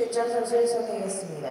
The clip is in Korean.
출전 선수를 소개하겠습니다.